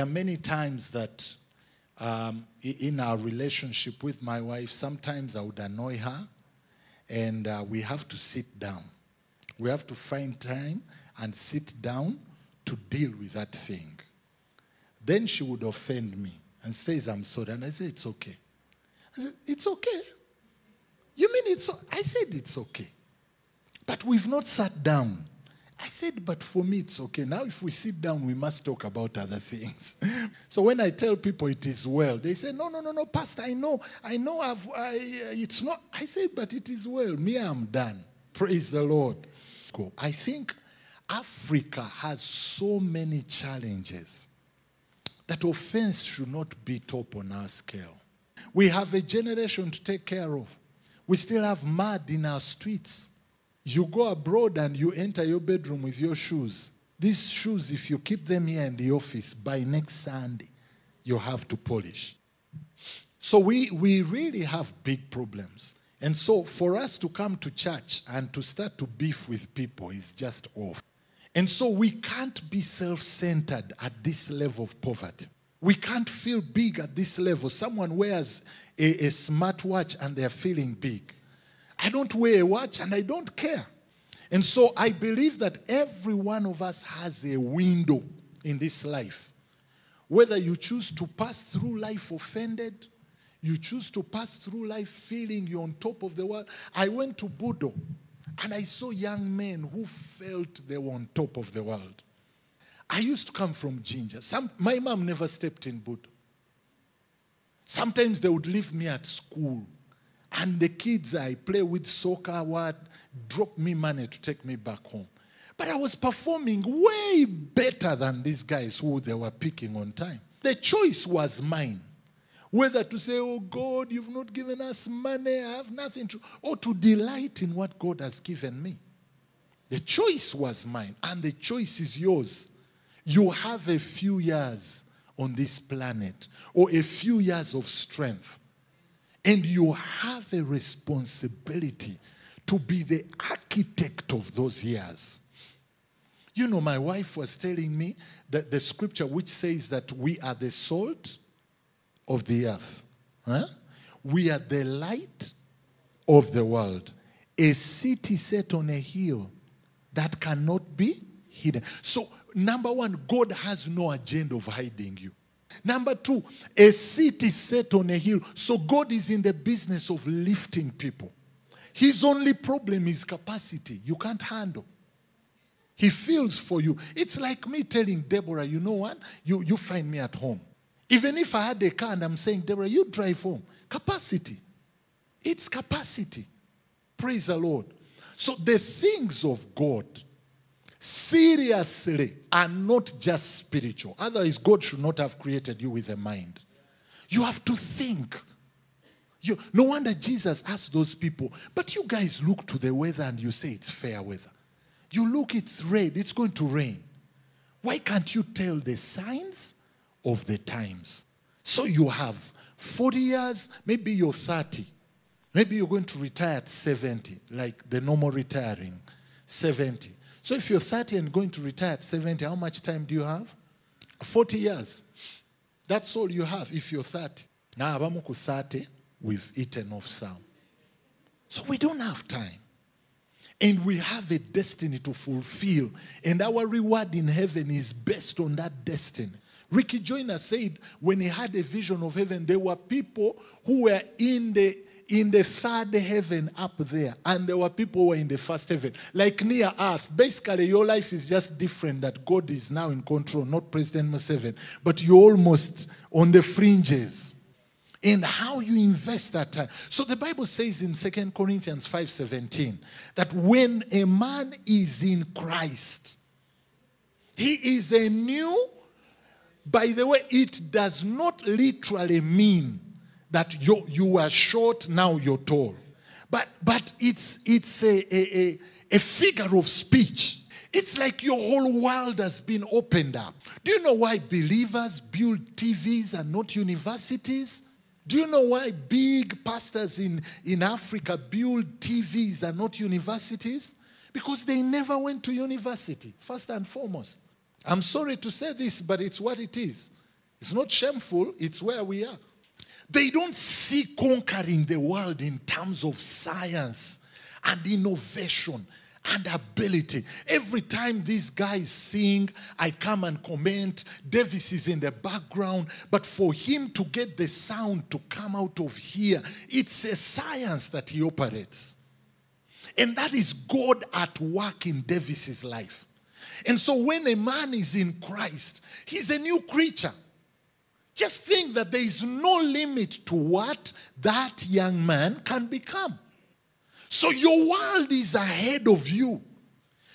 there are many times that um, in our relationship with my wife, sometimes I would annoy her, and uh, we have to sit down. We have to find time and sit down to deal with that thing. Then she would offend me and says, I'm sorry. And I say, it's okay. I said, it's okay. You mean it's, o-" I said, it's okay. But we've not sat down. I said, but for me, it's okay. Now, if we sit down, we must talk about other things. so when I tell people it is well, they say, no, no, no, no, Pastor, I know, I know, I've, I, uh, it's not. I say, but it is well. Me, I'm done. Praise the Lord. Go. I think Africa has so many challenges that offense should not be top on our scale. We have a generation to take care of. We still have mud in our streets. You go abroad and you enter your bedroom with your shoes. These shoes, if you keep them here in the office, by next Sunday, you have to polish. So we, we really have big problems. And so for us to come to church and to start to beef with people is just off. And so we can't be self centered at this level of poverty. We can't feel big at this level. Someone wears a, a smartwatch and they're feeling big. I don't wear a watch and I don't care. And so I believe that every one of us has a window in this life. Whether you choose to pass through life offended, you choose to pass through life feeling you're on top of the world. I went to Budo and I saw young men who felt they were on top of the world. I used to come from Jinja. Some, my mom never stepped in Budo. Sometimes they would leave me at school, and the kids I play with soccer what drop me money to take me back home. But I was performing way better than these guys who they were picking on time. The choice was mine. Whether to say, Oh God, you've not given us money, I have nothing to, or to delight in what God has given me. The choice was mine, and the choice is yours. You have a few years on this planet, or a few years of strength, and you have a responsibility to be the architect of those years. You know, my wife was telling me that the scripture which says that we are the salt of the earth. Huh? We are the light of the world. A city set on a hill that cannot be hidden. So, number one, God has no agenda of hiding you. Number two, a city set on a hill. So, God is in the business of lifting people. His only problem is capacity. You can't handle. He feels for you. It's like me telling Deborah, you know what? You, you find me at home. Even if I had a car and I'm saying, Deborah, you drive home. Capacity. It's capacity. Praise the Lord. So the things of God seriously are not just spiritual. Otherwise, God should not have created you with a mind. You have to think. You, no wonder Jesus asked those people, but you guys look to the weather and you say it's fair weather. You look, it's red, it's going to rain. Why can't you tell the signs of the times? So you have 40 years, maybe you're 30. Maybe you're going to retire at 70, like the normal retiring, 70. So if you're 30 and going to retire at 70, how much time do you have? 40 years. That's all you have if you're 30. Now, abamuku 30, we've eaten off some. So we don't have time. And we have a destiny to fulfill. And our reward in heaven is based on that destiny. Ricky Joyner said when he had a vision of heaven, there were people who were in the in the third heaven up there, and there were people who were in the first heaven, like near earth. Basically, your life is just different that God is now in control, not President Museveni, but you're almost on the fringes in how you invest that time. So the Bible says in 2 Corinthians 5:17 that when a man is in Christ, he is a new by the way, it does not literally mean that you you are short, now you're tall. But, but it's, it's a, a, a, a figure of speech. It's like your whole world has been opened up. Do you know why believers build TVs and not universities? Do you know why big pastors in, in Africa build TVs and not universities? Because they never went to university, first and foremost. I'm sorry to say this, but it's what it is. It's not shameful, it's where we are. They don't see conquering the world in terms of science and innovation and ability. Every time these guys sing, I come and comment. Davis is in the background. But for him to get the sound to come out of here, it's a science that he operates. And that is God at work in Davis's life. And so when a man is in Christ, he's a new creature. Just think that there is no limit to what that young man can become. So your world is ahead of you.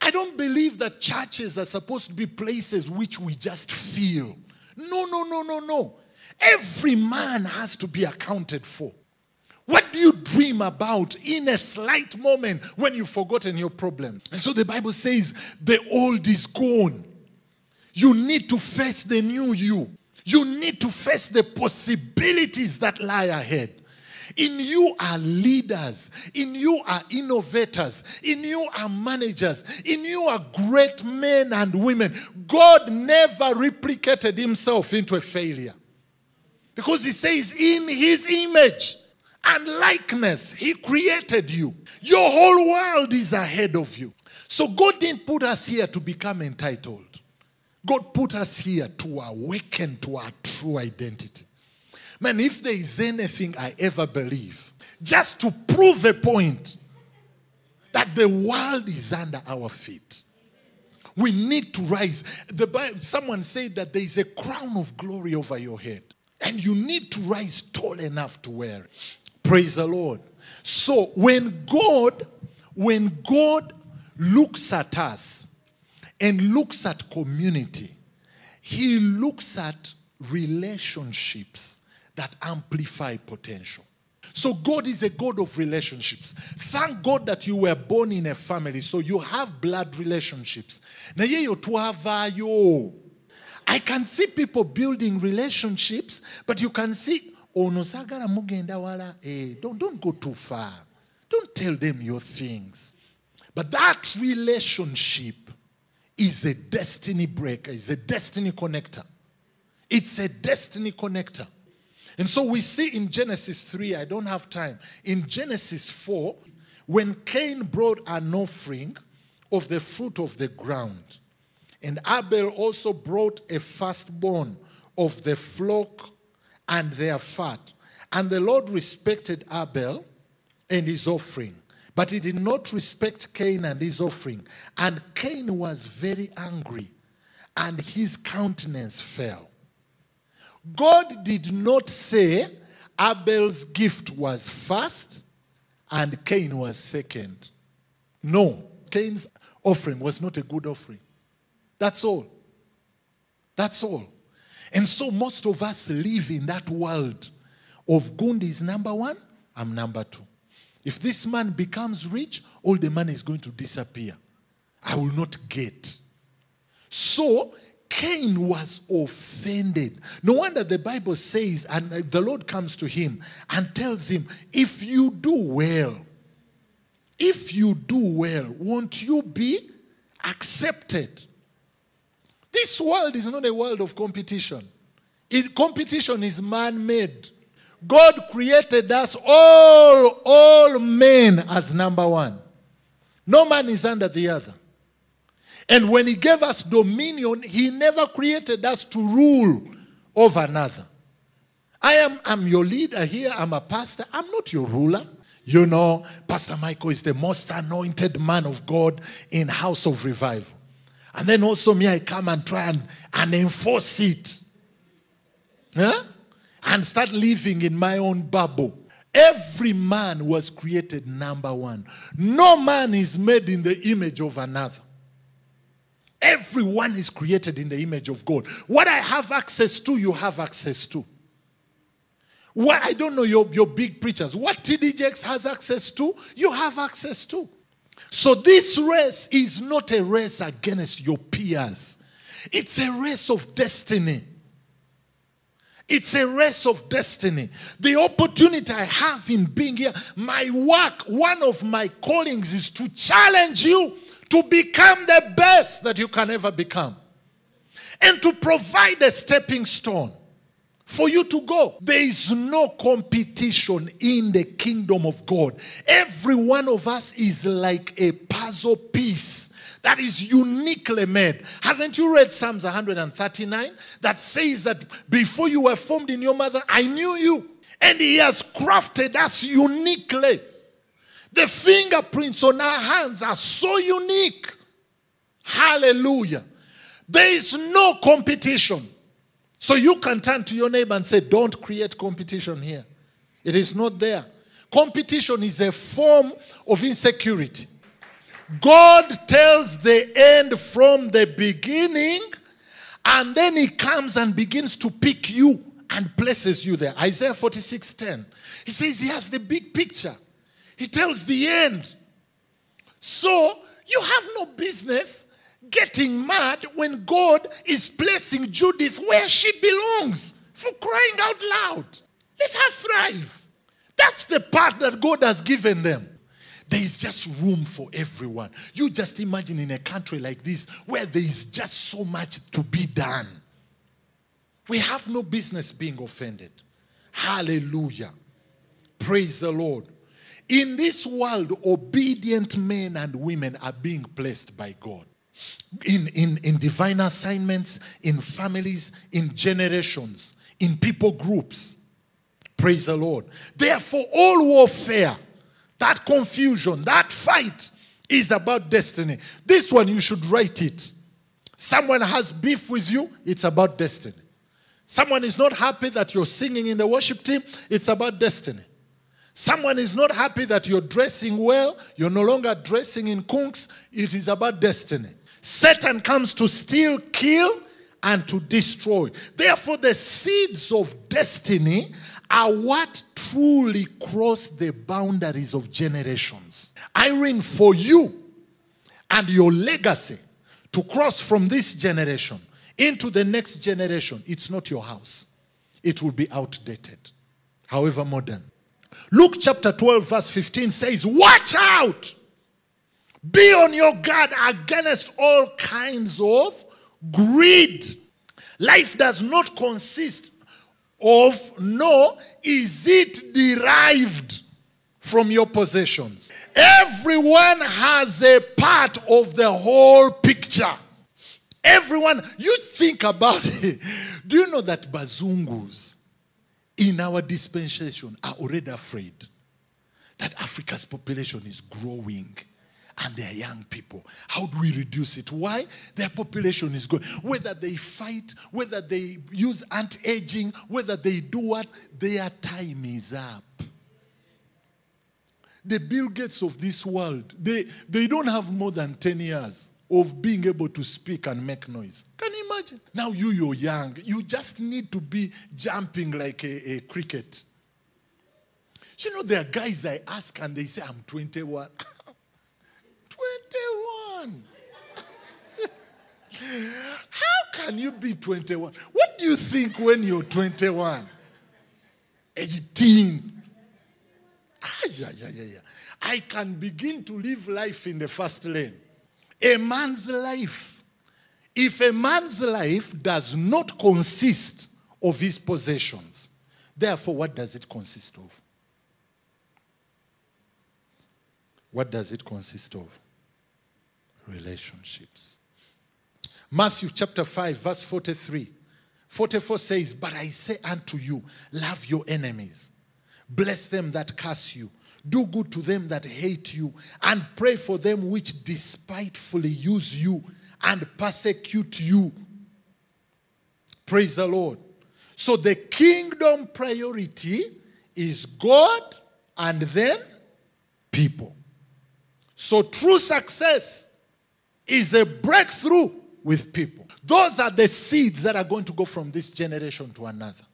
I don't believe that churches are supposed to be places which we just feel. No, no, no, no, no. Every man has to be accounted for. What do you dream about in a slight moment when you've forgotten your problem? And so the Bible says the old is gone. You need to face the new you. You need to face the possibilities that lie ahead. In you are leaders. In you are innovators. In you are managers. In you are great men and women. God never replicated himself into a failure. Because he says, in his image and likeness, he created you. Your whole world is ahead of you. So God didn't put us here to become entitled. God put us here to awaken to our true identity. Man, if there is anything I ever believe, just to prove a point that the world is under our feet. We need to rise. The Bible, someone said that there is a crown of glory over your head, and you need to rise tall enough to wear it. Praise the Lord. So when God, when God looks at us and looks at community, He looks at relationships that amplify potential. So God is a God of relationships. Thank God that you were born in a family, so you have blood relationships. I can see people building relationships, but you can see ono sagala wala eh, don't, don't go too far don't tell them your things but that relationship is a destiny breaker is a destiny connector it's a destiny connector and so we see in Genesis 3, I don't have time. In Genesis 4, when Cain brought an offering of the fruit of the ground, and Abel also brought a firstborn of the flock and their fat. And the Lord respected Abel and his offering, but he did not respect Cain and his offering. And Cain was very angry, and his countenance fell. God did not say Abel's gift was first and Cain was second. No, Cain's offering was not a good offering. That's all. That's all. And so most of us live in that world of Gundi is number one, I'm number two. If this man becomes rich, all the money is going to disappear. I will not get. So Cain was offended. No wonder the Bible says, and the Lord comes to him and tells him, If you do well, if you do well, won't you be accepted? This world is not a world of competition. It, competition is man made. God created us all, all men as number one. No man is under the other. And when he gave us dominion, he never created us to rule over another. I am I'm your leader here, I'm a pastor, I'm not your ruler. You know, Pastor Michael is the most anointed man of God in House of Revival. And then also me, I come and try and, and enforce it. Huh? And start living in my own bubble. Every man was created number one. No man is made in the image of another. Everyone is created in the image of God. What I have access to, you have access to. What I don't know your, your big preachers. What TD Jakes has access to, you have access to. So this race is not a race against your peers. It's a race of destiny. It's a race of destiny. The opportunity I have in being here, my work, one of my callings is to challenge you to become the best that you can ever become and to provide a stepping stone. for you to go. There is no competition in the kingdom of God. Every one of us is like a puzzle piece that is uniquely made. Haven't you read Psalms 139 that says that before you were formed in your mother, I knew you? And He has crafted us uniquely. The fingerprints on our hands are so unique. Hallelujah. There is no competition. So you can turn to your neighbor and say, Don't create competition here. It is not there. Competition is a form of insecurity. God tells the end from the beginning, and then He comes and begins to pick you and places you there. Isaiah 46 10. He says He has the big picture, He tells the end. So you have no business getting mad when God is placing Judith where she belongs for crying out loud. Let her thrive. That's the part that God has given them. There is just room for everyone. You just imagine in a country like this where there is just so much to be done. We have no business being offended. Hallelujah. Praise the Lord. In this world, obedient men and women are being placed by God. In, in, in divine assignments, in families, in generations, in people groups. Praise the Lord. Therefore, all warfare that confusion, that fight is about destiny. This one, you should write it. Someone has beef with you, it's about destiny. Someone is not happy that you're singing in the worship team, it's about destiny. Someone is not happy that you're dressing well, you're no longer dressing in kunks, it is about destiny. Satan comes to steal, kill, and to destroy. Therefore, the seeds of destiny are what truly cross the boundaries of generations. Irene, for you and your legacy to cross from this generation into the next generation, it's not your house. It will be outdated, however modern. Luke chapter 12, verse 15 says, Watch out! Be on your guard against all kinds of greed. Life does not consist of no, is it derived from your possessions? Everyone has a part of the whole picture. Everyone, you think about it. Do you know that Bazungus in our dispensation are already afraid that Africa's population is growing? And they are young people. How do we reduce it? Why? Their population is going. Whether they fight, whether they use anti aging, whether they do what, their time is up. The Bill Gates of this world, they, they don't have more than 10 years of being able to speak and make noise. Can you imagine? Now you, you're young. You just need to be jumping like a, a cricket. You know, there are guys I ask and they say, I'm 21. 21. How can you be 21? What do you think when you're 21? 18. Ah, yeah, yeah, yeah, yeah. I can begin to live life in the first lane. A man's life, if a man's life does not consist of his possessions, therefore, what does it consist of? What does it consist of? Relationships. Matthew chapter 5, verse 43. 44 says, But I say unto you, love your enemies, bless them that curse you, do good to them that hate you, and pray for them which despitefully use you and persecute you. Praise the Lord. So the kingdom priority is God and then people. So true success is a breakthrough with people. Those are the seeds that are going to go from this generation to another.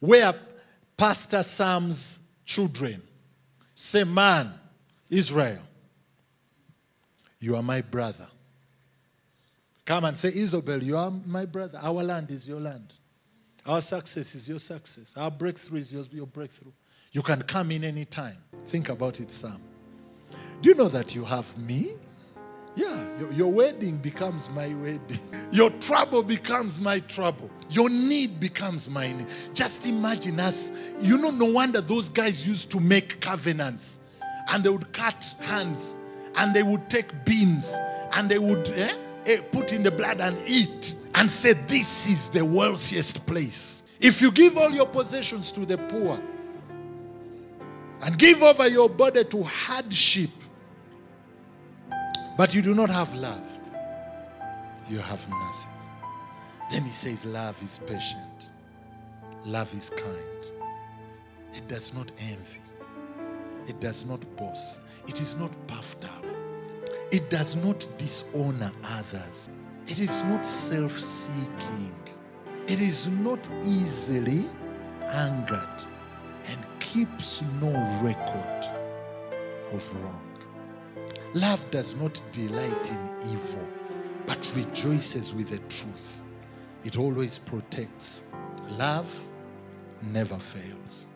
Where Pastor Sam's children say, Man, Israel, you are my brother. Come and say, Isabel, you are my brother. Our land is your land. Our success is your success. Our breakthrough is yours, your breakthrough. You can come in any time. Think about it, Sam. Do you know that you have me? Yeah, your, your wedding becomes my wedding. Your trouble becomes my trouble. Your need becomes mine. Just imagine us. You know, no wonder those guys used to make covenants and they would cut hands and they would take beans and they would eh, eh, put in the blood and eat and say, This is the wealthiest place. If you give all your possessions to the poor and give over your body to hardship, but you do not have love, you have nothing. Then he says, Love is patient, love is kind, it does not envy, it does not boast, it is not puffed up, it does not dishonor others, it is not self seeking, it is not easily angered, and keeps no record of wrong. Love does not delight in evil, but rejoices with the truth. It always protects. Love never fails.